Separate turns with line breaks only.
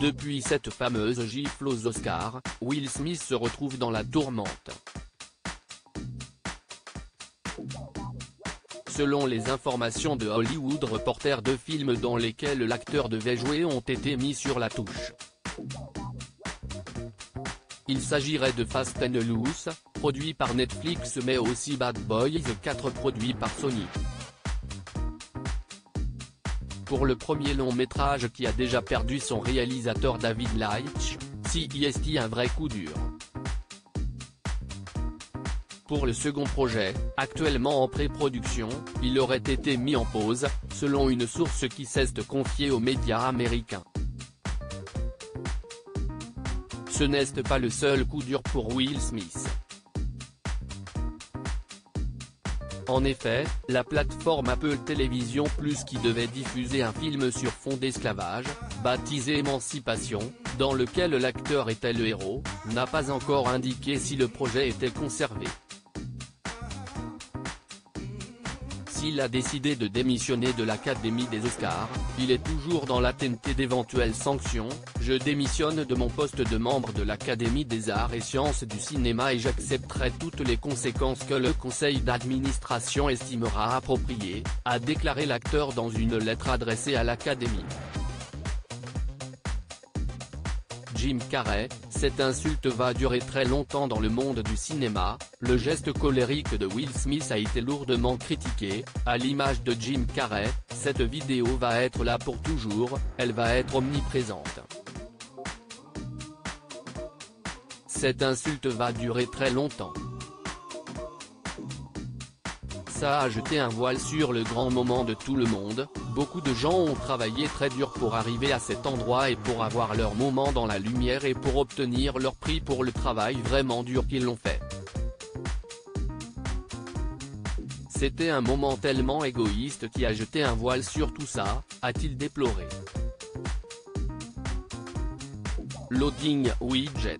Depuis cette fameuse gifle aux Oscars, Will Smith se retrouve dans la tourmente. Selon les informations de Hollywood Reporter deux films dans lesquels l'acteur devait jouer ont été mis sur la touche. Il s'agirait de Fast and Loose, produit par Netflix mais aussi Bad Boys 4 produit par Sony. Pour le premier long métrage qui a déjà perdu son réalisateur David Leitch, CIST un vrai coup dur. Pour le second projet, actuellement en pré-production, il aurait été mis en pause, selon une source qui cesse de confier aux médias américains. Ce n'est pas le seul coup dur pour Will Smith. En effet, la plateforme Apple Television Plus qui devait diffuser un film sur fond d'esclavage, baptisé Émancipation, dans lequel l'acteur était le héros, n'a pas encore indiqué si le projet était conservé. S'il a décidé de démissionner de l'Académie des Oscars, il est toujours dans l'attente d'éventuelles sanctions, je démissionne de mon poste de membre de l'Académie des Arts et Sciences du Cinéma et j'accepterai toutes les conséquences que le conseil d'administration estimera appropriées, a déclaré l'acteur dans une lettre adressée à l'Académie. Jim Carrey, cette insulte va durer très longtemps dans le monde du cinéma, le geste colérique de Will Smith a été lourdement critiqué, à l'image de Jim Carrey, cette vidéo va être là pour toujours, elle va être omniprésente. Cette insulte va durer très longtemps. Ça a jeté un voile sur le grand moment de tout le monde, beaucoup de gens ont travaillé très dur pour arriver à cet endroit et pour avoir leur moment dans la lumière et pour obtenir leur prix pour le travail vraiment dur qu'ils l'ont fait. C'était un moment tellement égoïste qui a jeté un voile sur tout ça, a-t-il déploré. Loading Widget